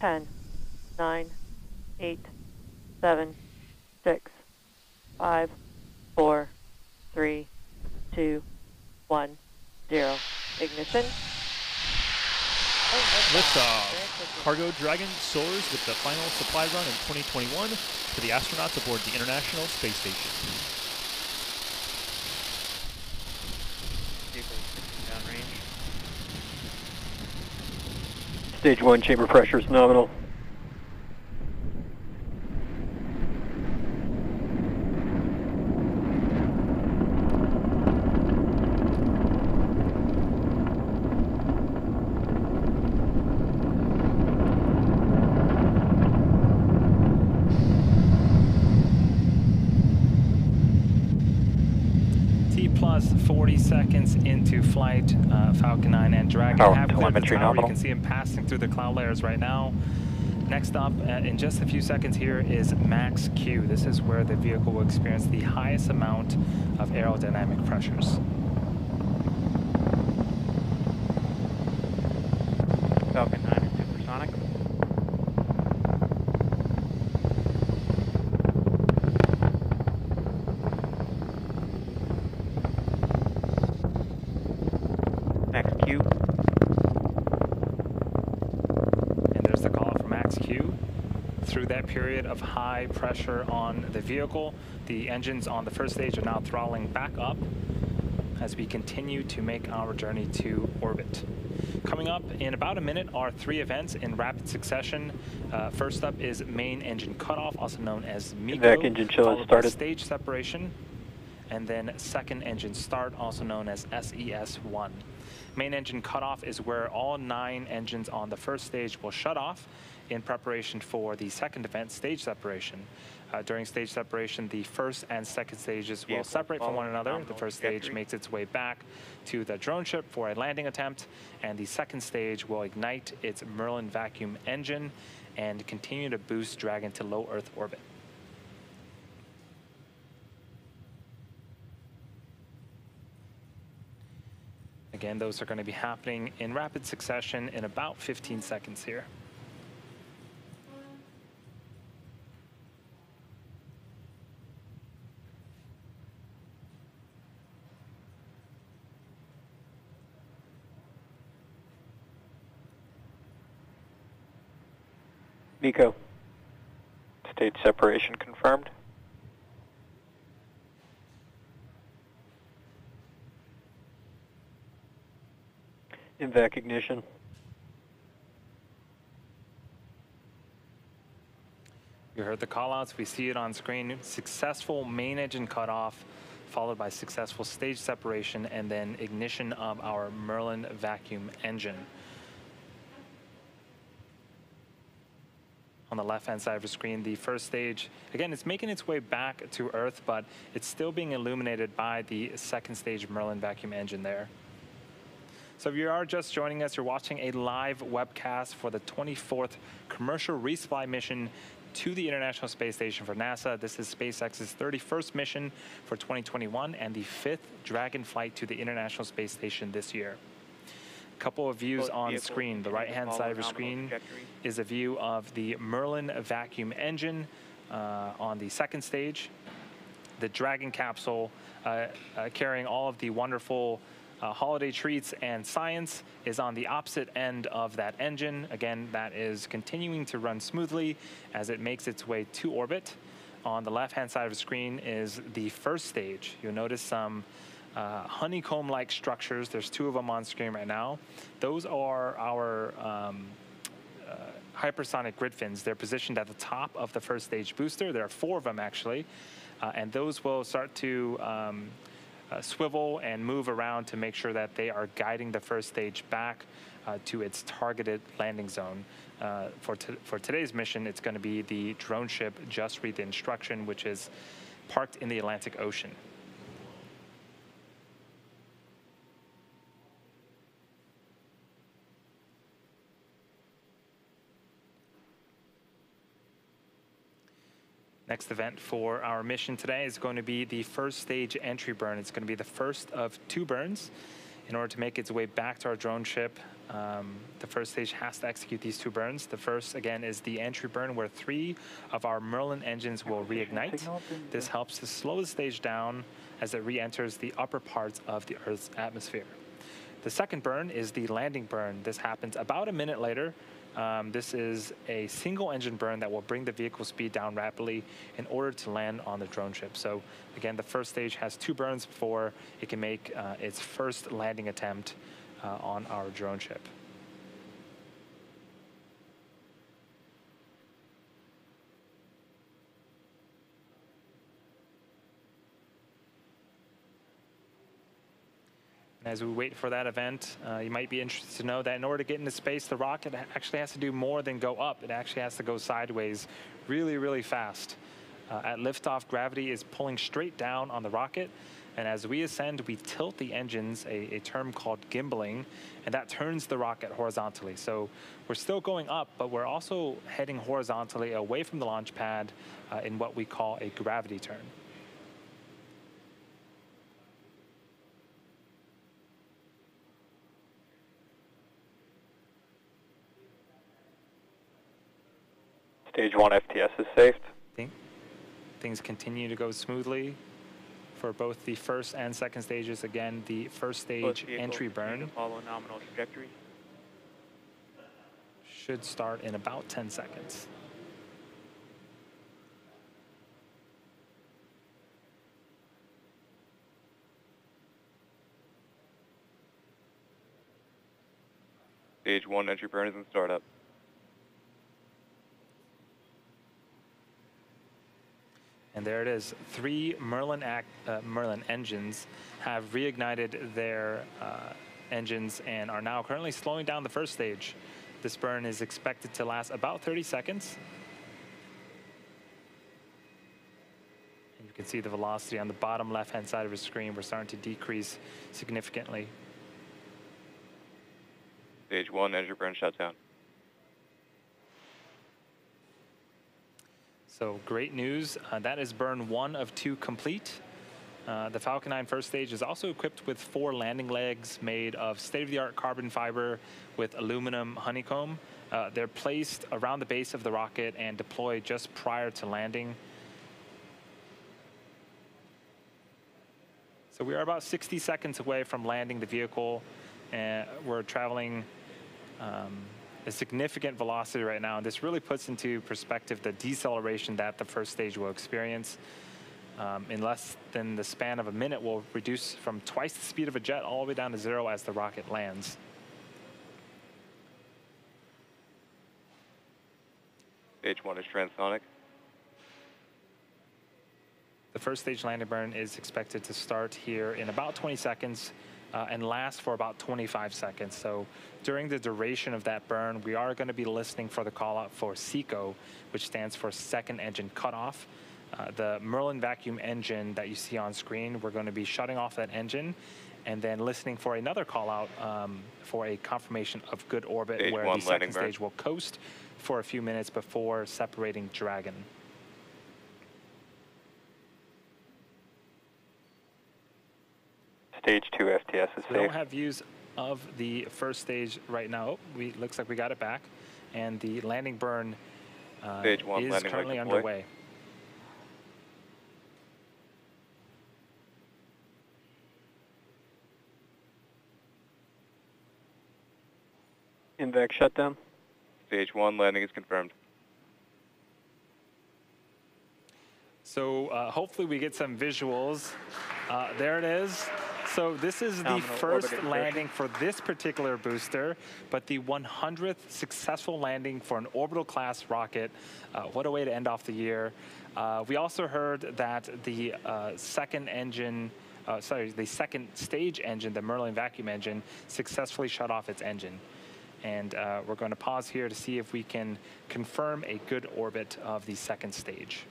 10, 9, 8, 7, 6, 5, 4, 3, 2, 1, 0. Ignition. Liftoff. Cargo Dragon soars with the final supply run in 2021 for the astronauts aboard the International Space Station. Stage one chamber pressure is nominal. Plus 40 seconds into flight, uh, Falcon 9 and Dragon Power have cleared the telemetry tower. You can see them passing through the cloud layers right now. Next up, uh, in just a few seconds here, is Max Q. This is where the vehicle will experience the highest amount of aerodynamic pressures. Falcon 9 and supersonic. Max Q. And there's the call for Max Q. Through that period of high pressure on the vehicle, the engines on the first stage are now throttling back up as we continue to make our journey to orbit. Coming up in about a minute are three events in rapid succession. Uh, first up is main engine cutoff, also known as MECO, Vac engine chill has followed by started. stage separation, and then second engine start, also known as SES-1. Main engine cutoff is where all nine engines on the first stage will shut off in preparation for the second event, stage separation. Uh, during stage separation, the first and second stages will separate from one another. The first stage makes its way back to the drone ship for a landing attempt, and the second stage will ignite its Merlin vacuum engine and continue to boost Dragon to low Earth orbit. Again, those are going to be happening in rapid succession in about 15 seconds here. MECO. Stage separation confirmed. MVac ignition. You heard the callouts. We see it on screen. Successful main engine cutoff, followed by successful stage separation, and then ignition of our Merlin vacuum engine. On the left-hand side of the screen, the first stage, again, it's making its way back to Earth, but it's still being illuminated by the second stage Merlin vacuum engine there. So if you are just joining us, you're watching a live webcast for the 24th commercial resupply mission to the International Space Station for NASA. This is SpaceX's 31st mission for 2021 and the fifth Dragon flight to the International Space Station this year. Couple of views on screen. The right-hand side of the nominal screen trajectory. is a view of the Merlin vacuum engine uh, on the second stage the Dragon capsule uh, uh, carrying all of the wonderful uh, holiday treats and science is on the opposite end of that engine. Again, that is continuing to run smoothly as it makes its way to orbit. On the left-hand side of the screen is the first stage. You'll notice some uh, honeycomb-like structures. There's two of them on screen right now. Those are our um, uh, hypersonic grid fins. They're positioned at the top of the first stage booster. There are four of them actually, uh, and those will start to um, uh, swivel and move around to make sure that they are guiding the first stage back uh, to its targeted landing zone. Uh, for, for today's mission, it's going to be the drone ship Just Read the Instruction, which is parked in the Atlantic Ocean. Next event for our mission today is going to be the first stage entry burn. It's going to be the first of two burns. In order to make its way back to our drone ship, um, the first stage has to execute these two burns. The first, again, is the entry burn where three of our Merlin engines will reignite. This helps to slow the stage down as it re-enters the upper parts of the Earth's atmosphere. The second burn is the landing burn. This happens about a minute later. Um, this is a single engine burn that will bring the vehicle speed down rapidly in order to land on the drone ship. So again, the first stage has two burns before it can make uh, its first landing attempt uh, on our drone ship. And as we wait for that event, uh, you might be interested to know that in order to get into space, the rocket actually has to do more than go up. It actually has to go sideways really, really fast. Uh, at liftoff, gravity is pulling straight down on the rocket. And as we ascend, we tilt the engines, a, a, term called gimbaling, and that turns the rocket horizontally. So we're still going up, but we're also heading horizontally away from the launch pad uh, in what we call a gravity turn. Stage 1 FTS is safe. Think things continue to go smoothly for both the first and second stages. Again, the first stage entry burn follow nominal trajectory. should start in about 10 seconds. Stage 1 entry burn is in startup. There it is. Three Merlin, act, uh, Merlin engines have reignited their uh, engines and are now currently slowing down the first stage. This burn is expected to last about 30 seconds. And you can see the velocity on the bottom left-hand side of the screen. We're starting to decrease significantly. Stage 1 engine burn shutdown. So great news. Uh, that is burn one of two complete. Uh, the Falcon 9 first stage is also equipped with four landing legs made of state-of-the-art carbon fiber with aluminum honeycomb. Uh, they're placed around the base of the rocket and deployed just prior to landing. So we are about 60 seconds away from landing the vehicle. and we're traveling um, a significant velocity right now. And this really puts into perspective the deceleration that the first stage will experience. Um, in less than the span of a minute, will reduce from twice the speed of a jet all the way down to zero as the rocket lands. Stage 1 is transonic. The first stage landing burn is expected to start here in about 20 seconds uh, and last for about 25 seconds. So during the duration of that burn, we are going to be listening for the call out for SECO, which stands for second engine cutoff. Uh, the Merlin vacuum engine that you see on screen, we're going to be shutting off that engine and then listening for another call out um, for a confirmation of good orbit Stage where the second burn. stage will coast for a few minutes before separating Dragon. Stage 2 FTS is We don't have views of the first stage right now. We looks like we got it back, and the landing burn uh, Stage one, is landing currently underway. MVac shutdown. Stage 1 landing is confirmed. So uh, hopefully we get some visuals. Uh, there it is. So this is the first landing for this particular booster, but the 100th successful landing for an orbital class rocket. Uh, what a way to end off the year. Uh, we also heard that the uh, second engine, uh, sorry, the second stage engine, the Merlin vacuum engine, successfully shut off its engine. And uh, we're going to pause here to see if we can confirm a good orbit of the second stage.